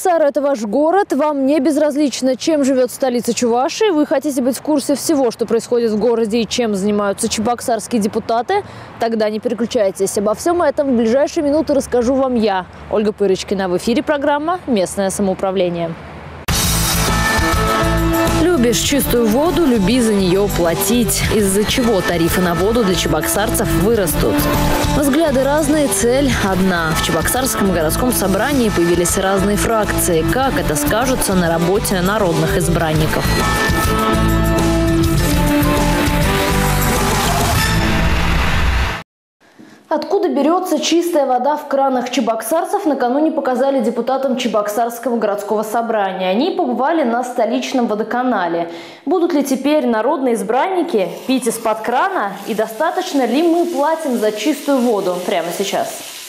Чебоксары – это ваш город. Вам не безразлично, чем живет столица Чувашии. Вы хотите быть в курсе всего, что происходит в городе и чем занимаются чебоксарские депутаты? Тогда не переключайтесь. Обо всем этом в ближайшие минуты расскажу вам я, Ольга Пырочкина. В эфире программа «Местное самоуправление». Любишь чистую воду, люби за нее платить. Из-за чего тарифы на воду для чебоксарцев вырастут. Взгляды разные, цель одна. В Чебоксарском городском собрании появились разные фракции. Как это скажется на работе народных избранников? Откуда берется чистая вода в кранах чебоксарцев, накануне показали депутатам Чебоксарского городского собрания. Они побывали на столичном водоканале. Будут ли теперь народные избранники пить из-под крана? И достаточно ли мы платим за чистую воду прямо сейчас?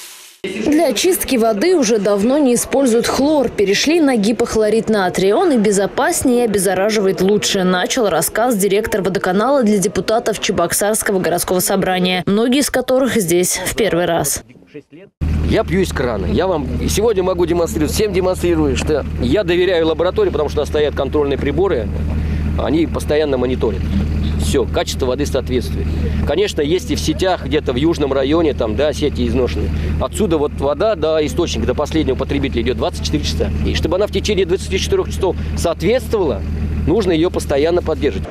Для очистки воды уже давно не используют хлор. Перешли на гипохлорид натрия. Он и безопаснее, и обеззараживает лучше. Начал рассказ директор водоканала для депутатов Чебоксарского городского собрания. Многие из которых здесь в первый раз. Я пью из крана. Я вам сегодня могу демонстрировать, всем демонстрирую, что я доверяю лаборатории, потому что стоят контрольные приборы. Они постоянно мониторят. Все, качество воды соответствует. Конечно, есть и в сетях, где-то в южном районе, там, да, сети изношены. Отсюда вот вода до источника, до последнего потребителя идет 24 часа. И чтобы она в течение 24 часов соответствовала, нужно ее постоянно поддерживать.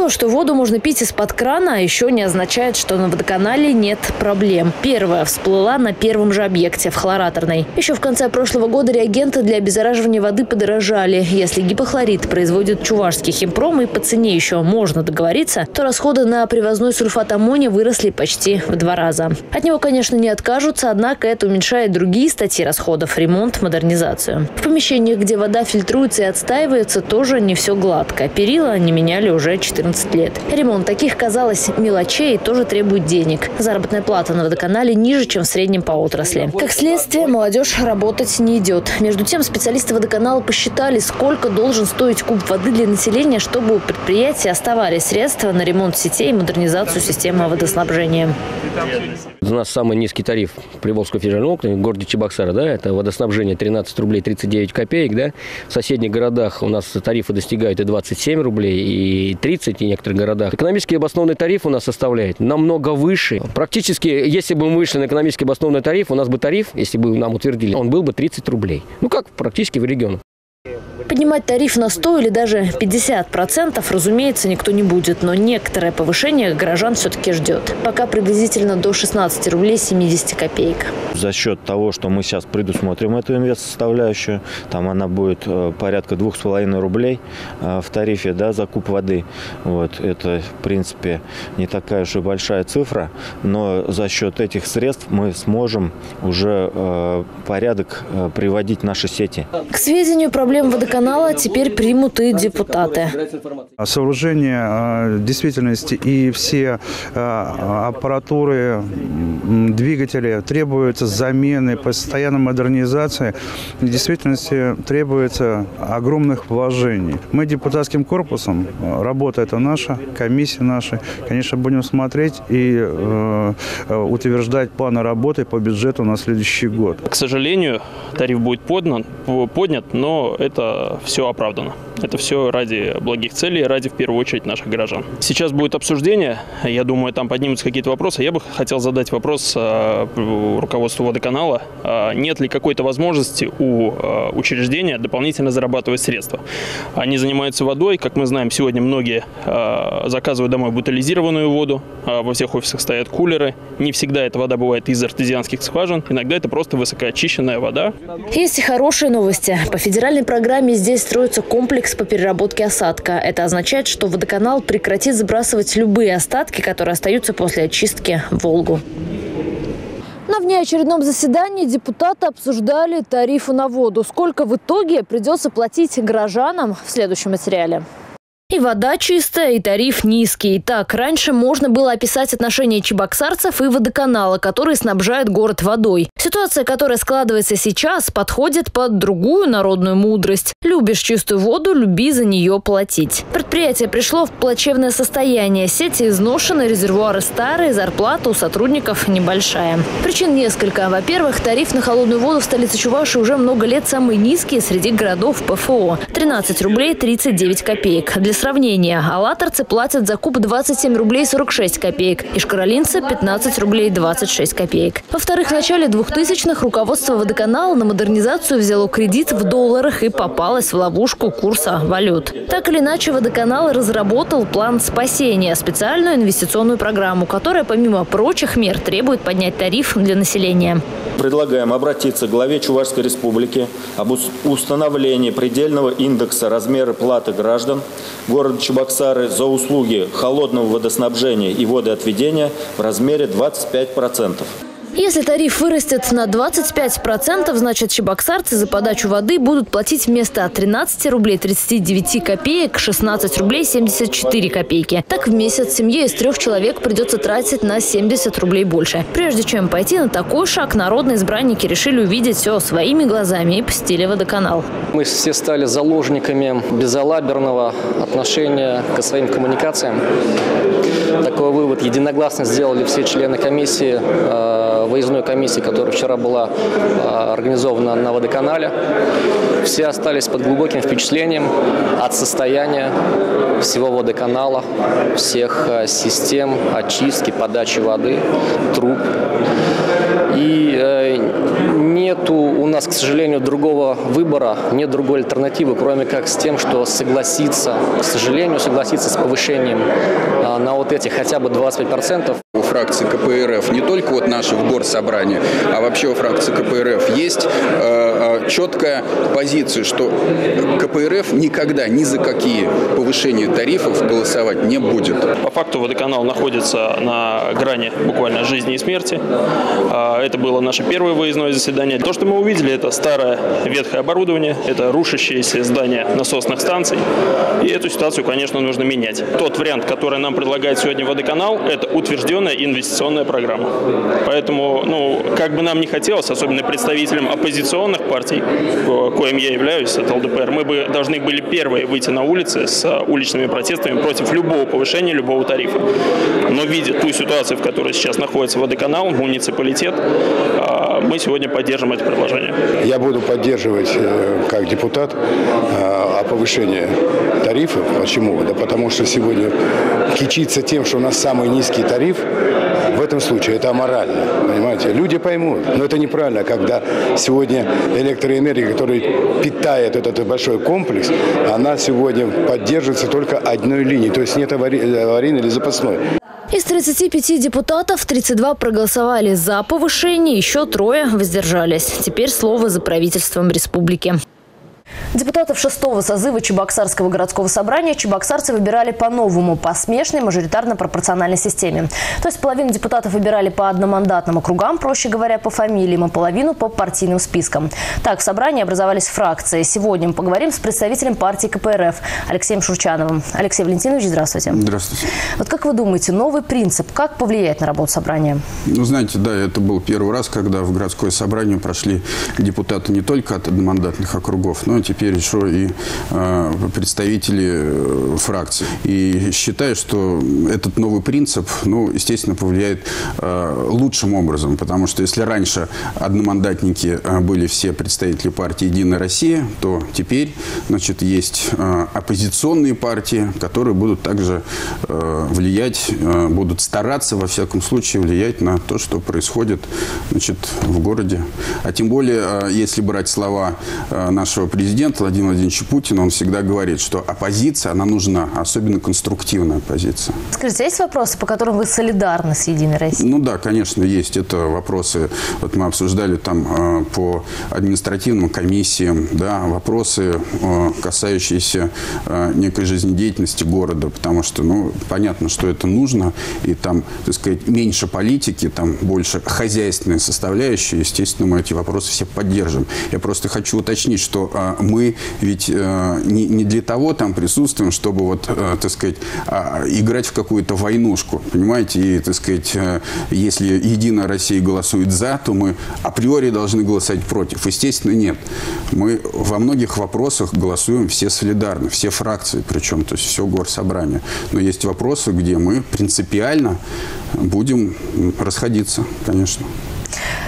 То, что воду можно пить из-под крана, еще не означает, что на водоканале нет проблем. Первая всплыла на первом же объекте, в хлораторной. Еще в конце прошлого года реагенты для обеззараживания воды подорожали. Если гипохлорид производит чувашский химпром и по цене еще можно договориться, то расходы на привозной сульфат аммония выросли почти в два раза. От него, конечно, не откажутся, однако это уменьшает другие статьи расходов – ремонт, модернизацию. В помещениях, где вода фильтруется и отстаивается, тоже не все гладко. Перила не меняли уже 4 14 лет. Ремонт таких, казалось, мелочей тоже требует денег. Заработная плата на водоканале ниже, чем в среднем по отрасли. Как следствие, молодежь работать не идет. Между тем, специалисты водоканала посчитали, сколько должен стоить куб воды для населения, чтобы у предприятия оставались средства на ремонт сетей и модернизацию системы водоснабжения. У нас самый низкий тариф Приволжского федерального округа, в городе Чебоксара, да, это водоснабжение 13 рублей 39 копеек, да. В соседних городах у нас тарифы достигают и 27 рублей, и 30, и в некоторых городах. Экономический обоснованный тариф у нас составляет намного выше. Практически, если бы мы вышли на экономический обоснованный тариф, у нас бы тариф, если бы нам утвердили, он был бы 30 рублей. Ну, как практически в регионах. Поднимать тариф на 100 или даже 50 процентов, разумеется, никто не будет. Но некоторое повышение горожан все-таки ждет. Пока приблизительно до 16 рублей 70 копеек. За счет того, что мы сейчас предусмотрим эту инвест-составляющую, там она будет э, порядка 2,5 рублей э, в тарифе да, за куб воды. Вот, это, в принципе, не такая уж и большая цифра, но за счет этих средств мы сможем уже э, порядок приводить наши сети. К сведению, проблем водоканала канала теперь примут и депутаты. Сооружение э, в действительности и все э, аппаратуры, двигатели требуются замены, постоянной модернизации. В действительности требуется огромных вложений. Мы депутатским корпусом, э, работа это наша, комиссия наша, конечно, будем смотреть и э, утверждать планы работы по бюджету на следующий год. К сожалению, тариф будет поднят, поднят, но это все оправдано. Это все ради благих целей, ради, в первую очередь, наших горожан. Сейчас будет обсуждение, я думаю, там поднимутся какие-то вопросы. Я бы хотел задать вопрос э, руководству водоканала. Э, нет ли какой-то возможности у э, учреждения дополнительно зарабатывать средства? Они занимаются водой, как мы знаем, сегодня многие заказывают домой бутылизированную воду, во всех офисах стоят кулеры. Не всегда эта вода бывает из артезианских скважин, иногда это просто высокоочищенная вода. Есть и хорошие новости. По федеральной программе здесь строится комплекс по переработке осадка. Это означает, что водоканал прекратит сбрасывать любые остатки, которые остаются после очистки Волгу. На внеочередном заседании депутаты обсуждали тарифы на воду. Сколько в итоге придется платить горожанам в следующем материале. И вода чистая, и тариф низкий. Так, раньше можно было описать отношения чебоксарцев и водоканала, которые снабжают город водой. Ситуация, которая складывается сейчас, подходит под другую народную мудрость. Любишь чистую воду, люби за нее платить. Предприятие пришло в плачевное состояние. Сети изношены, резервуары старые, зарплата у сотрудников небольшая. Причин несколько. Во-первых, тариф на холодную воду в столице Чуваши уже много лет самый низкий среди городов ПФО. 13 рублей 39 копеек. Для сравнения, алаторцы платят за куб 27 рублей 46 копеек, и шкаролинцы 15 рублей 26 копеек. Во-вторых, в начале 2000-х руководство водоканала на модернизацию взяло кредит в долларах и попалось в ловушку курса валют. Так или иначе, водоканал разработал план спасения, специальную инвестиционную программу, которая, помимо прочих мер, требует поднять тариф для населения. Предлагаем обратиться к главе Чувашской Республики об установлении предельного индекса размера платы граждан города Чебоксары за услуги холодного водоснабжения и водоотведения в размере 25%. Если тариф вырастет на 25%, значит чебоксарцы за подачу воды будут платить вместо 13 рублей 39 копеек 16 рублей 74 копейки. Так в месяц семье из трех человек придется тратить на 70 рублей больше. Прежде чем пойти на такой шаг, народные избранники решили увидеть все своими глазами и посетили водоканал. Мы все стали заложниками безалаберного отношения к своим коммуникациям. Такой вывод единогласно сделали все члены комиссии э, выездной комиссии, которая вчера была а, организована на водоканале. Все остались под глубоким впечатлением от состояния всего водоканала, всех а, систем очистки, подачи воды, труб. И э, нету у нас, к сожалению, другого выбора, нет другой альтернативы, кроме как с тем, что согласиться, к сожалению, согласиться с повышением а, на вот эти хотя бы 25% фракции КПРФ, не только вот наши в горсобрании, а вообще у фракции КПРФ есть э, э, четкая позиция, что КПРФ никогда ни за какие повышения тарифов голосовать не будет. По факту водоканал находится на грани буквально жизни и смерти. А, это было наше первое выездное заседание. То, что мы увидели, это старое ветхое оборудование, это рушащиеся здания насосных станций. И эту ситуацию, конечно, нужно менять. Тот вариант, который нам предлагает сегодня водоканал, это утвержденная инвестиционная программа. Поэтому, ну, как бы нам не хотелось, особенно представителям оппозиционных партий, коим я являюсь, это ЛДПР, мы бы должны были первые выйти на улицы с уличными протестами против любого повышения любого тарифа. Но видя ту ситуацию, в которой сейчас находится водоканал, муниципалитет, а, мы сегодня поддержим это предложение. Я буду поддерживать э, как депутат э, о повышении тарифов. Почему? Да потому что сегодня кичиться тем, что у нас самый низкий тариф, в этом случае это аморально, понимаете? Люди поймут, но это неправильно, когда сегодня электроэнергия, которая питает этот большой комплекс, она сегодня поддерживается только одной линией, то есть нет аварийной или запасной. Из 35 депутатов 32 проголосовали за повышение, еще трое воздержались. Теперь слово за правительством республики. Депутатов шестого созыва Чебоксарского городского собрания чебоксарцы выбирали по-новому, по смешной мажоритарно-пропорциональной системе. То есть половину депутатов выбирали по одномандатным округам, проще говоря, по фамилиям, а половину по партийным спискам. Так, в собрании образовались фракции. Сегодня мы поговорим с представителем партии КПРФ Алексеем Шурчановым. Алексей Валентинович, здравствуйте. Здравствуйте. Вот как вы думаете, новый принцип, как повлияет на работу собрания? Ну, знаете, да, это был первый раз, когда в городское собрание прошли депутаты не только от одномандатных округов, но и теперь еще и э, представители э, фракций. И считаю, что этот новый принцип, ну, естественно, повлияет э, лучшим образом, потому что если раньше одномандатники были все представители партии «Единая Россия», то теперь, значит, есть оппозиционные партии, которые будут также влиять, будут стараться, во всяком случае, влиять на то, что происходит, значит, в городе. А тем более, если брать слова нашего президента Владимира Владимировича Путина, он всегда говорит, что оппозиция, она нужна, особенно конструктивная оппозиция. Скажите, а есть вопросы, по которым вы солидарны с «Единой Россией»? Ну да, конечно, есть. Это вопросы, вот мы обсуждали там э, по административным комиссиям, да, вопросы, э, касающиеся э, некой жизнедеятельности города, потому что, ну, понятно, что это нужно, и там, так сказать, меньше политики, там больше хозяйственной составляющей, естественно, мы эти вопросы все поддержим. Я просто хочу уточнить, что мы мы ведь э, не, не для того там присутствуем, чтобы вот, э, так сказать, э, играть в какую-то войнушку, понимаете, и, так сказать, э, если Единая Россия голосует за, то мы априори должны голосовать против. Естественно, нет. Мы во многих вопросах голосуем все солидарно, все фракции причем, то есть все горсобрание. Но есть вопросы, где мы принципиально будем расходиться, конечно.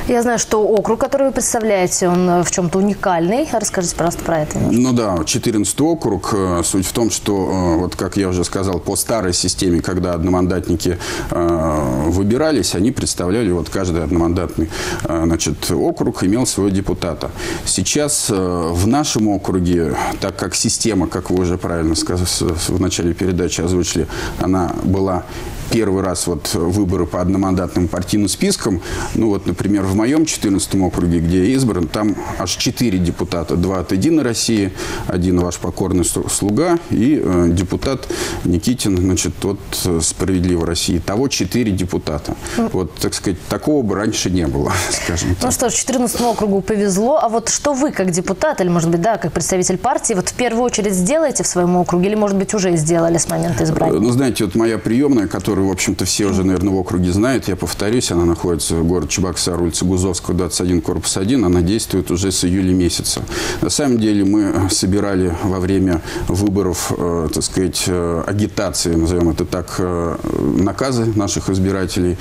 Я знаю, что округ, который вы представляете, он э, в чем-то уникальный. Расскажите, пожалуйста, про это. Ну да, 14 округ. Э, суть в том, что, э, вот как я уже сказал, по старой системе, когда одномандатники выбирались, они представляли, вот каждый одномандатный значит, округ имел своего депутата. Сейчас в нашем округе, так как система, как вы уже правильно сказали, в начале передачи озвучили, она была первый раз вот выборы по одномандатным партийным спискам, ну вот, например, в моем 14 округе, где я избран, там аж 4 депутата. Два от «Единой России», один ваш покорный слуга и э, депутат Никитин, значит, от э, «Справедливой России». Того 4 депутата. Вот, так сказать, такого бы раньше не было, скажем так. Ну что ж, 14 округу повезло. А вот что вы, как депутат, или, может быть, да, как представитель партии, вот в первую очередь сделаете в своем округе, или, может быть, уже сделали с момента избрания? Ну, знаете, вот моя приемная, которая которую, в общем-то, все уже, наверное, в округе знают. Я повторюсь, она находится в городе Чебоксар, улица Гузовского, 21, корпус 1. Она действует уже с июля месяца. На самом деле мы собирали во время выборов, э, так сказать, э, агитации, назовем это так, э, наказы наших избирателей.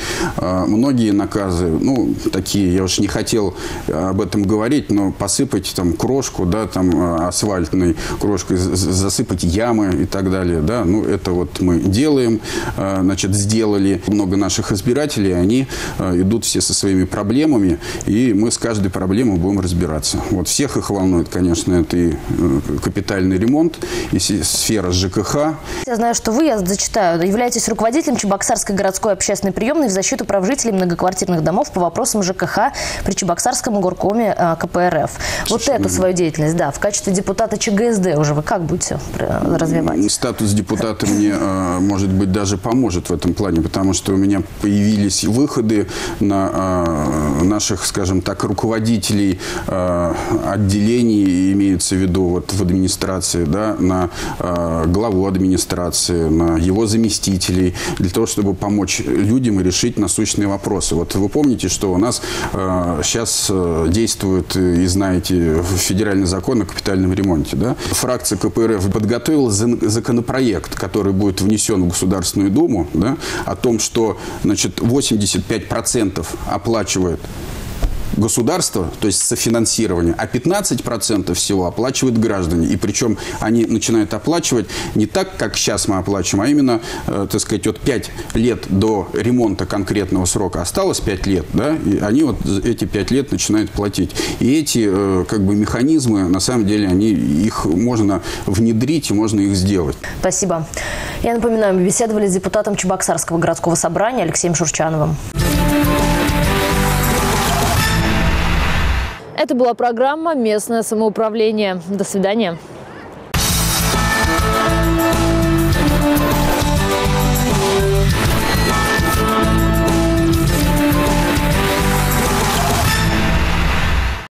Многие наказы, ну, такие, я уж не хотел об этом говорить, но посыпать там крошку, да, там асфальтной крошкой, засыпать ямы и так далее, да, ну, это вот мы делаем. Значит, значит, сделали много наших избирателей, они э, идут все со своими проблемами, и мы с каждой проблемой будем разбираться. Вот всех их волнует, конечно, это и э, капитальный ремонт, и сфера ЖКХ. Я знаю, что вы, я зачитаю, являетесь руководителем Чебоксарской городской общественной приемной в защиту прав жителей многоквартирных домов по вопросам ЖКХ при Чебоксарском горкоме э, КПРФ. Вот эту свою деятельность, да, в качестве депутата ЧГСД уже вы как будете развивать? Статус депутата мне, может быть, даже поможет в этом плане, потому что у меня появились выходы на э, наших, скажем так, руководителей э, отделений, имеется в виду вот в администрации, да, на э, главу администрации, на его заместителей, для того, чтобы помочь людям и решить насущные вопросы. Вот вы помните, что у нас э, сейчас э, действует, и знаете, федеральный закон о капитальном ремонте, да? Фракция КПРФ подготовила законопроект, который будет внесен в Государственную Думу, да, о том, что значит, 85% оплачивает государство, то есть софинансирование, а 15% всего оплачивают граждане. И причем они начинают оплачивать не так, как сейчас мы оплачиваем, а именно, э, так сказать, от 5 лет до ремонта конкретного срока осталось 5 лет, да, и они вот эти 5 лет начинают платить. И эти э, как бы механизмы, на самом деле, они, их можно внедрить и можно их сделать. Спасибо. Я напоминаю, мы беседовали с депутатом Чебоксарского городского собрания Алексеем Шурчановым. Это была программа «Местное самоуправление». До свидания.